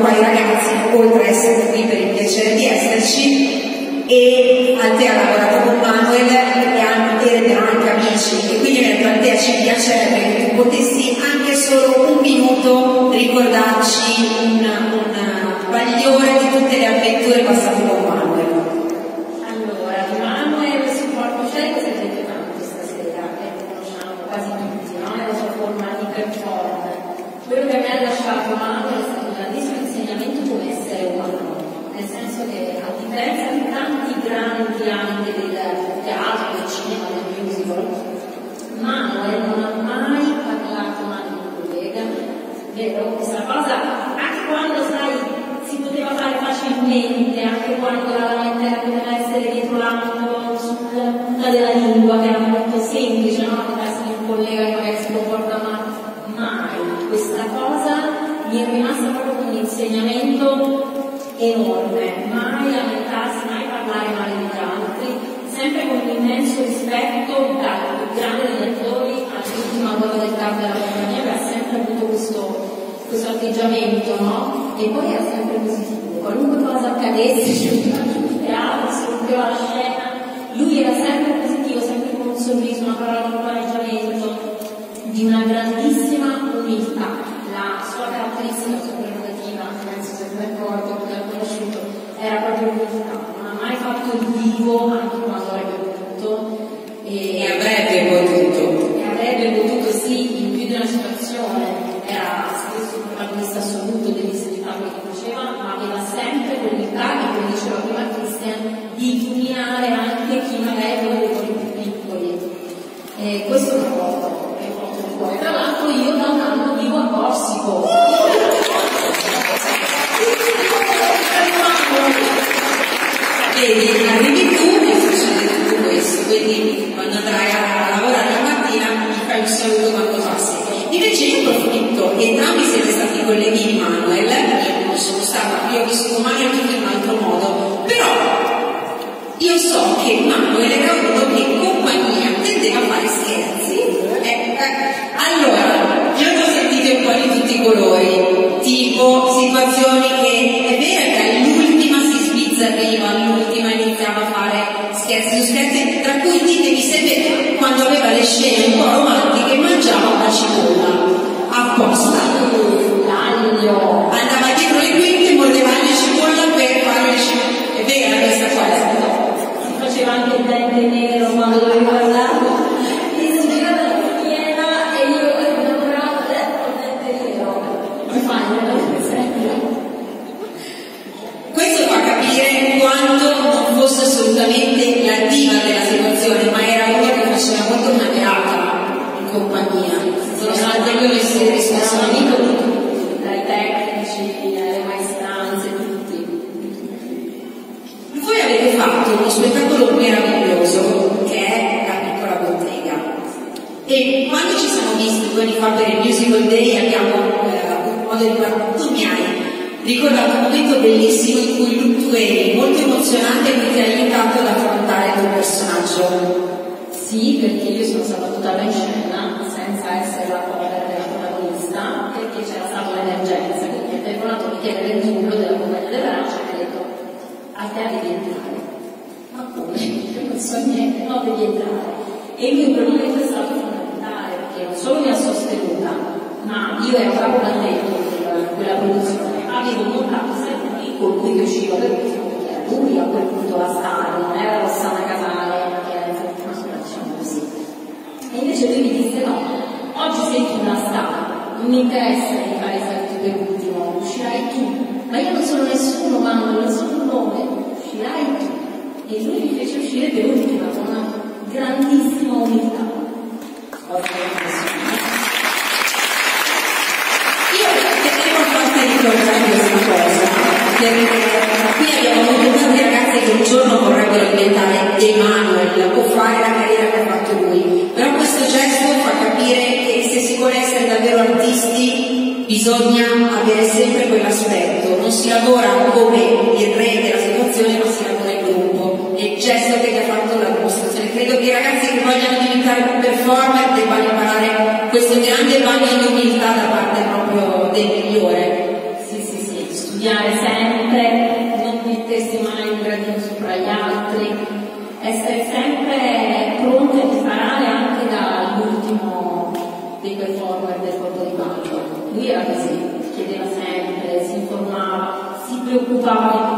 ma i ragazzi, oltre a essere qui per il piacere di esserci, e Altea ha lavorato con Manuel e hanno, erano anche amici e quindi ho detto Altea ci piacerebbe che tu potessi anche solo un minuto ricordarci un, bagliore di tutte le avventure passate con Manuel. Allora, Manuel sul palcoscenico si è gente tanto stasera e conosciamo quasi tutti, no? È la sua forma di performance. Quello che mi ha lasciato Manuel nel senso che a differenza di tanti grandi anche del teatro, del cinema, del musical, Manuel non ha mai parlato male di un collega, vero? Questa cosa, anche quando sai si poteva fare facilmente, anche quando la lamentela poteva essere dietro l'angolo, sulla punta della lingua, che era molto semplice, no? Potresti di un collega che magari si comporta male. Mai. Questa cosa mi è rimasta proprio un insegnamento enorme. Mai lamentarsi, mai parlare male degli altri, sempre con immenso rispetto dal più grande degli attori all'ultima ruota del capo della compagnia, che ha sempre avuto questo questo atteggiamento, no? E poi era sempre positivo, qualunque cosa accadesse, [LAUGHS] sul teatro, si rompeva la scena, lui era sempre positivo, sempre con un sorriso, una parola di incoraggiamento, di una grandissima umiltà. La sua caratteristica, vivo anche quando avrebbe potuto. E, E avrebbe potuto. e avrebbe potuto sì in più di una situazione era spesso un protagonista assoluto spettacoli che faceva ma aveva sempre quell'unità che come diceva prima Christian di illuminare anche chi magari aveva dei più piccoli e questo è un rapporto Vedi, arrivi tu e succede tutto questo, quindi quando andrai a lavorare la mattina mi fai un saluto quando passi. Invece io approfitto, entrambi siete stati colleghi di Manuel, io non sono stata, io ho vissuto Manuel tutto in un altro modo, però io so che Manuel era uno che in compagnia tendeva a fare scherzi. Eh, eh, allora, io ho sentite un po' di tutti i colori, tipo situazioni quando aveva le scene un po' romantiche mangiava la cipolla apposta. Bisogna avere sempre quell'aspetto, non si lavora come il re della situazione ma si lavora in gruppo, è il gesto che ti ha fatto la dimostrazione. Credo che i ragazzi che vogliono diventare performer debbano imparare questo grande bagno di umiltà da parte proprio del migliore. Sì, sì, sì, studiare sempre, non mettersi mai un gradino sopra gli altri, essere sempre pronti a imparare anche dall'ultimo dei performer del corpo di ballo. Lui era così, chiedeva sempre, si informava, si preoccupava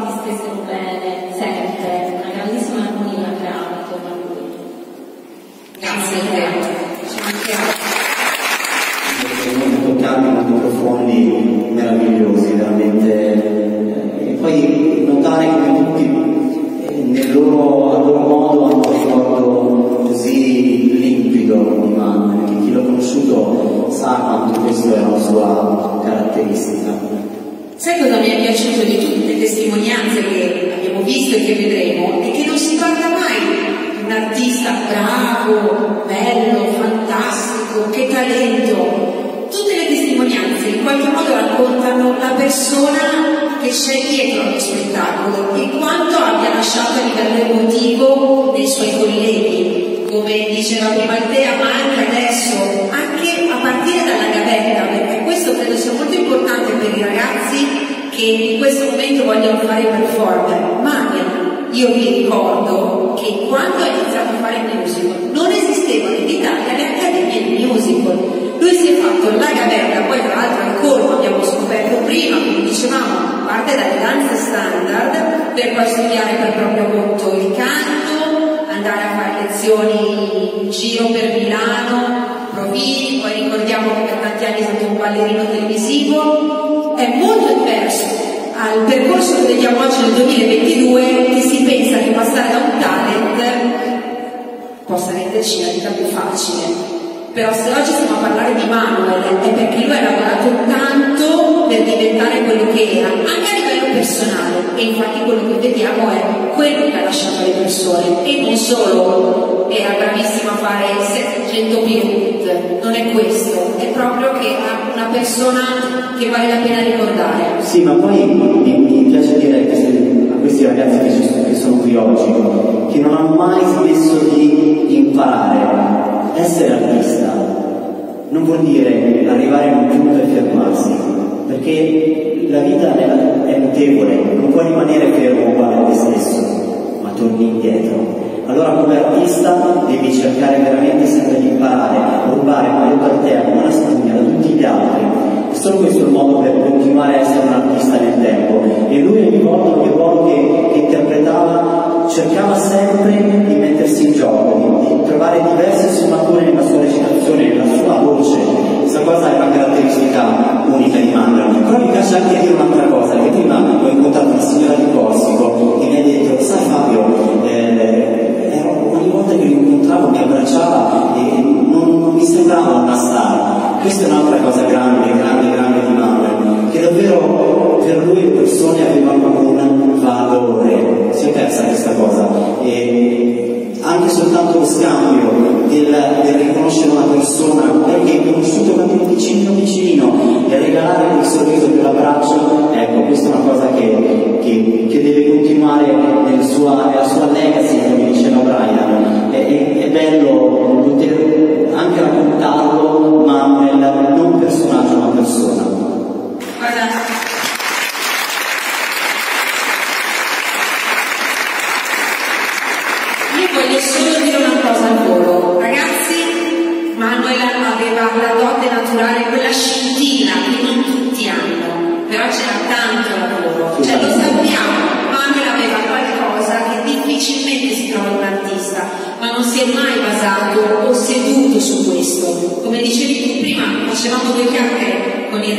che era, anche a livello personale. E infatti quello che vediamo è quello che ha lasciato le persone. E non solo era bravissimo a fare 700 pirouette, non è questo, è proprio che è una persona che vale la pena ricordare. Sì, ma poi mi, mi piace dire a questi, ragazzi che, sono, che sono qui oggi che non hanno mai smesso di imparare. Essere artista non vuol dire arrivare in un punto e fermarsi, perché la vita è, mutevole, non puoi rimanere fermo uguale a te stesso, ma torni indietro. Allora come artista devi cercare veramente sempre di imparare, rubare male per te, come una spugna da tutti gli altri. Solo questo è il modo per continuare a essere un artista nel tempo. E lui ogni volta, ogni ruolo che, che interpretava, cercava sempre di mettersi in gioco, di, di trovare diverse sfumature nella sua recitazione, nella sua voce. Questa cosa è una caratteristica unica di Mandra. Però mi piace anche dire un'altra cosa, che prima ho incontrato una signora di Corsico che mi ha detto, sai Fabio, eh, eh, ogni volta che lo incontravo mi abbracciava e non, non mi sembrava una star. Questa è un'altra cosa grande, grande, grande di Manuel, che davvero per lui le persone avevano un valore. Si è persa questa cosa. E anche soltanto lo scambio del, del riconoscere una persona, che hai conosciuto eri vicino vicino, e regalare quel sorriso, quell'abbraccio, ecco, questa è una cosa che, che, che deve continuare nel sua, nella sua legacy, come diceva Brian. È, è, è bello poter anche raccontarlo, ma nel, non personaggio, ma persona. Guarda,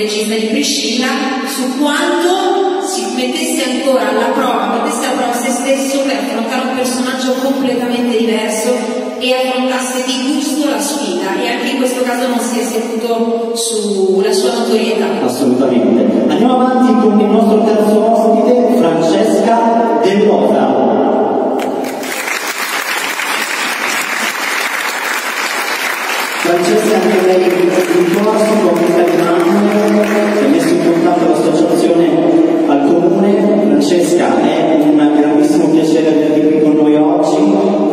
regista di Priscilla su quanto si mettesse ancora alla prova, mettesse a prova se stesso per affrontare un personaggio completamente diverso e affrontasse di gusto la sfida e anche in questo caso non si è seduto sulla sua notorietà. Assolutamente. Andiamo avanti con il nostro terzo ospite, Francesca Dell'Ota. Francesca anche lei in corso con Manuel, Francesca, è un grandissimo piacere averti qui con noi oggi,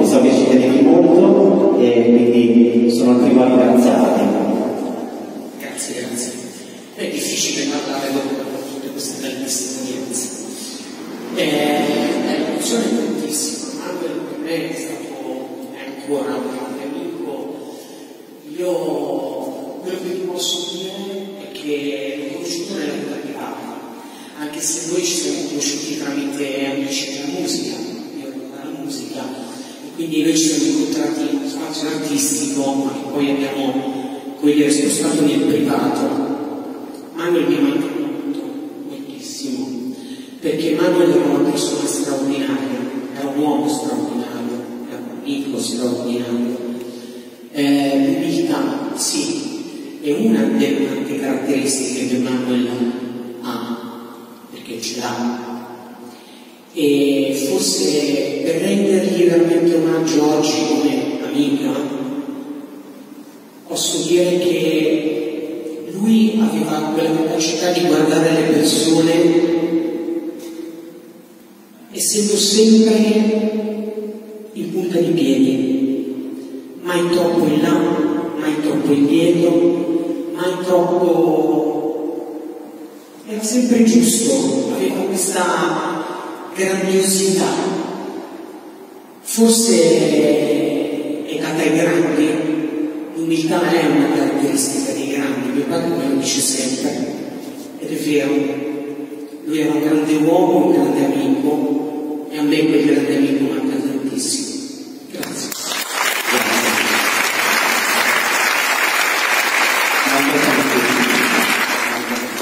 e so che ci tenevi molto e quindi sono il primo a ringraziarti.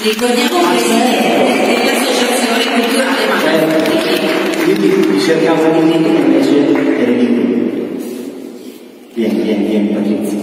Ricordiamo che è l'associazione culturale Manuel Quindi cercavo di invece qui. Vieni, vieni, vieni Patrizia.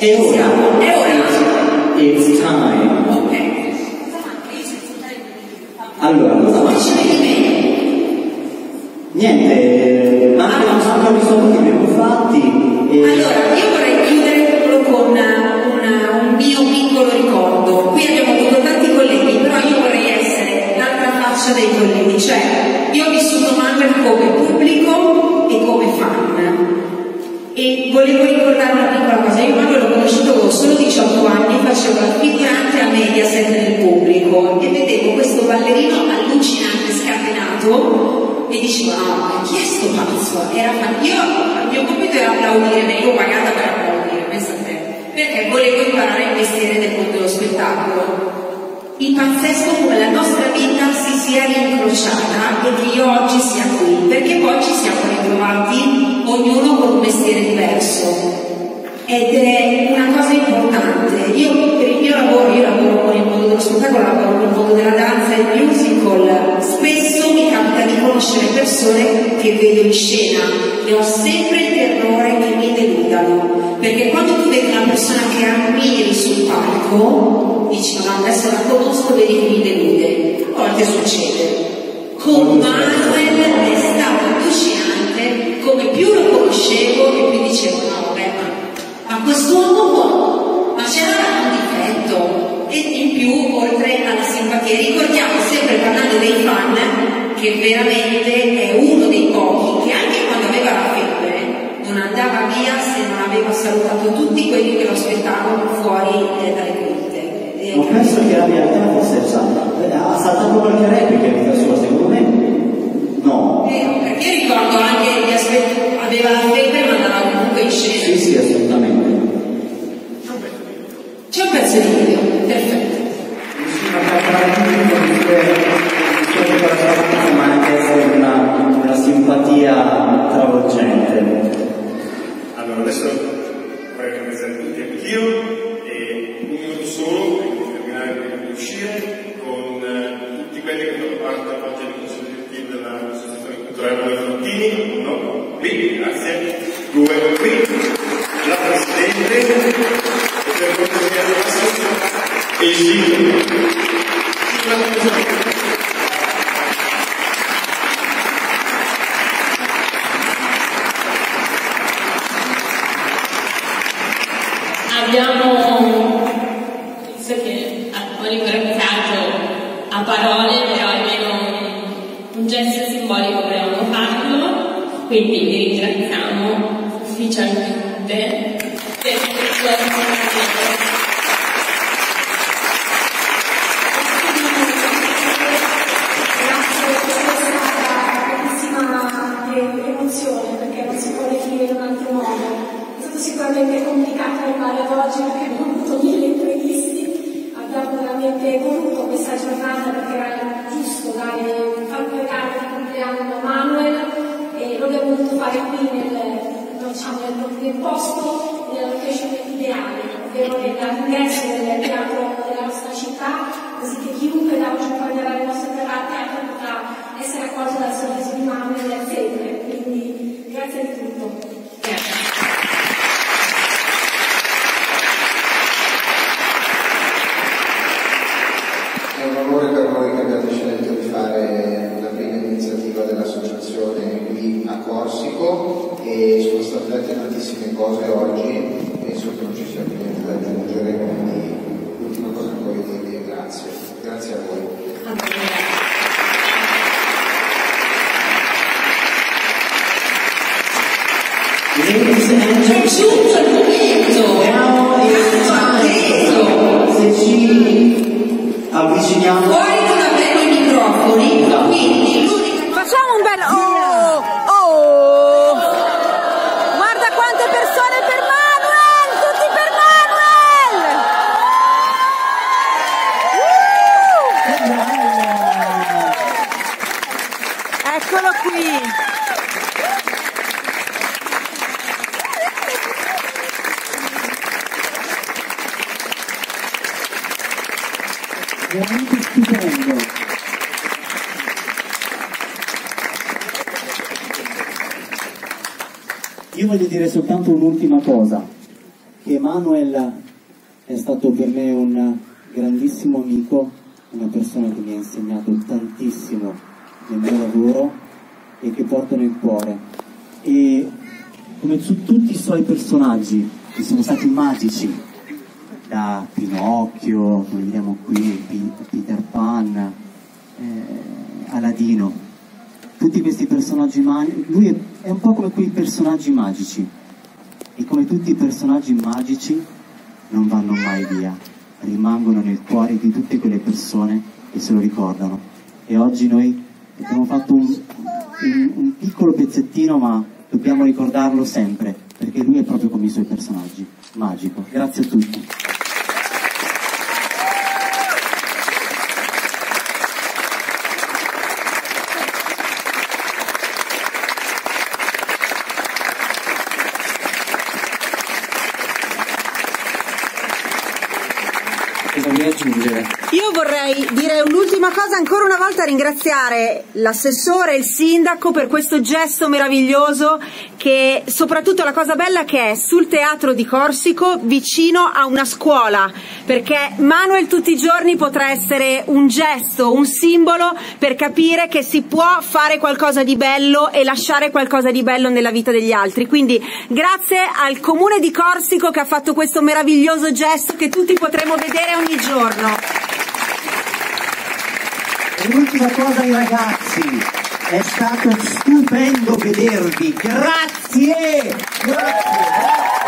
E ora? è ora It's time. ok Allora, cosa facciamo? Niente, anche un sacco di soldi che abbiamo fatti. E... Allora, io vorrei chiudere solo con una- un mio piccolo ricordo. Qui abbiamo avuto tanti colleghi, però io vorrei essere l'altra faccia dei colleghi, cioè io ho vissuto Manuel come E volevo ricordare una piccola cosa, io Manuel l'ho conosciuto con solo 18 anni, facevo la figurante a Mediaset del pubblico e vedevo questo ballerino allucinante, scatenato e dicevo no, ma chi è sto pazzo? Era fan- Io, il mio compito era applaudire, venivo pagata per applaudire, pensa a te, perché volevo imparare il mestiere del mondo dello spettacolo. Il pazzesco come la nostra vita si sia rincrociata e che io oggi sia qui, perché poi ci siamo ritrovati ognuno con un mestiere diverso. Ed è una cosa importante. Io per il mio lavoro, io lavoro con il mondo dello spettacolo, lavoro con il mondo della danza e il musical. Spesso mi capita di conoscere persone che vedo in scena e ho sempre il terrore che mi deludano perché quando tu vedi una persona che ammiri sul palco, dici ma adesso la conosco, vedi che mi delude. A volte succede. Con Manuel è stato allucinante, come più lo conoscevo e più dicevo no vabbè ma, ma quest'uomo può, ma c'era un difetto e in più oltre alla simpatia ricordiamo sempre parlando dei fan che veramente è uno dei pochi che anche quando aveva la febbre non andava via non aveva salutato tutti quelli che lo aspettavano fuori eh, dalle quinte. Eh, Ma penso che abbia realtà fosse usata. Ha saltato qualche replica in vita sua, secondo me. No. Vero, perché io ricordo anche che aspe- aveva la febbre ma andava comunque in scena. Sì, sì, assolutamente. C'è un pezzo di video, perfetto. Riusciva a parlare di tutto, di sue, di sue preparazioni, ma anche essere una, una simpatia travolgente. Allora, adesso vorrei che mi presenti tutti Eccolo qui! veramente stupendo. Io voglio dire soltanto un'ultima cosa. Emanuel è stato per me un grandissimo amico, una persona che mi ha insegnato tantissimo nel mio lavoro e che porto nel cuore. E come su tutti i suoi personaggi, che sono stati magici, da Pinocchio, come vediamo qui, Peter Pan, eh, Aladino, tutti questi personaggi magici, lui è un po' come quei personaggi magici. E come tutti i personaggi magici non vanno mai via, rimangono nel cuore di tutte quelle persone che se lo ricordano. E oggi noi abbiamo fatto un, un- un piccolo pezzettino ma dobbiamo ricordarlo sempre perché lui è proprio come i suoi personaggi, magico. Grazie a tutti. Cosa vuoi aggiungere? Io vorrei dire un'ultima cosa, ancora una volta ringraziare l'assessore e il sindaco per questo gesto meraviglioso che soprattutto la cosa bella che è sul teatro di Corsico vicino a una scuola, perché Manuel tutti i giorni potrà essere un gesto, un simbolo per capire che si può fare qualcosa di bello e lasciare qualcosa di bello nella vita degli altri. Quindi grazie al comune di Corsico che ha fatto questo meraviglioso gesto che tutti potremo vedere ogni giorno. E l'ultima cosa ai ragazzi, è stato stupendo vedervi, grazie! Grazie, grazie, grazie!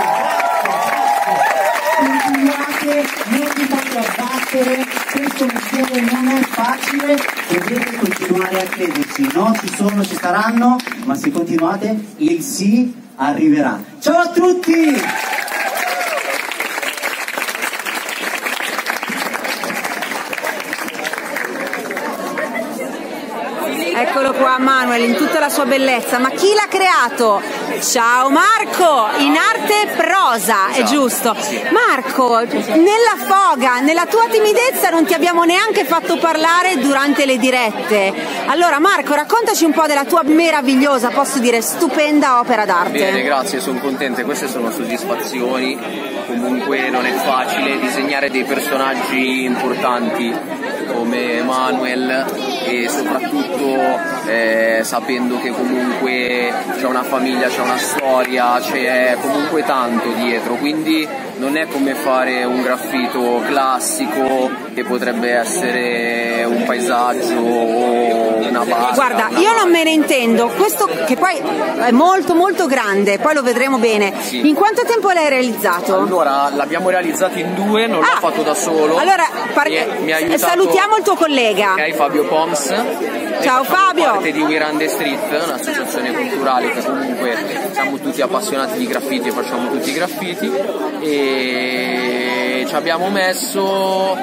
Continuate, non vi fate abbattere, questo mestiere non è facile, dovete continuare a crederci, no? Ci sono, ci saranno, ma se continuate il sì arriverà. Ciao a tutti! Eccolo qua Manuel in tutta la sua bellezza, ma chi l'ha creato? Ciao Marco, in arte prosa, è giusto. Marco, nella foga, nella tua timidezza non ti abbiamo neanche fatto parlare durante le dirette. Allora Marco, raccontaci un po' della tua meravigliosa, posso dire stupenda opera d'arte. Bene, grazie, sono contente, queste sono soddisfazioni, comunque non è facile disegnare dei personaggi importanti come Emanuel e soprattutto eh, sapendo che comunque c'è una famiglia, c'è una storia, c'è comunque tanto dietro, quindi non è come fare un graffito classico che potrebbe essere un paesaggio o una base. Guarda, io non me ne intendo, questo che poi è molto molto grande, poi lo vedremo bene. Sì. In quanto tempo l'hai realizzato? Allora, l'abbiamo realizzato in due, non l'ho fatto da solo. Ah! Allora, par- mi, è- mi ha aiutato, salutiamo il tuo collega. Ok, Fabio Poms. Ciao Fabio. parte di Wirande Street, un'associazione culturale che comunque siamo tutti appassionati di graffiti e facciamo tutti i graffiti e ci abbiamo messo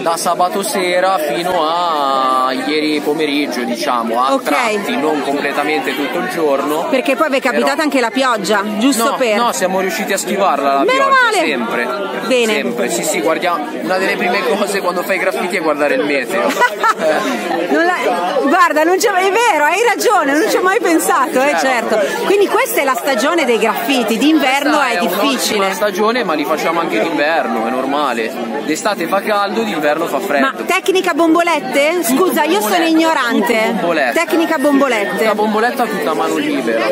da sabato sera fino a ieri pomeriggio diciamo, a Ok. tratti, non completamente tutto il giorno. Perché poi vi è capitata Però- anche la pioggia, giusto no, per... no, siamo riusciti a schivarla la Meno pioggia, male. sempre. Bene. Sempre, sì sì, guardiamo. Una delle prime cose quando fai i graffiti è guardare il meteo. Eh, [LAUGHS] Non la- Guarda, non c'è- è vero, hai ragione, non ci ho mai pensato, eh, certo. Quindi questa è la stagione dei graffiti, d'inverno è un'ottima difficile. stagione, ma li facciamo anche d'inverno, è normale. D'estate fa caldo, d'inverno fa freddo. Ma tecnica bombolette? Scusa, io sono ignorante. bombolette. Tecnica bombolette. La bomboletta tutta a mano libera.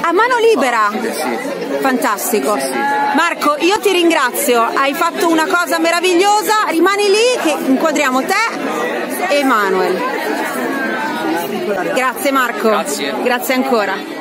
A mano libera? Sì. Fantastico. Marco, io ti ringrazio, hai fatto una cosa meravigliosa, rimani lì che inquadriamo te e Manuel. Grazie Marco. Grazie. Grazie ancora.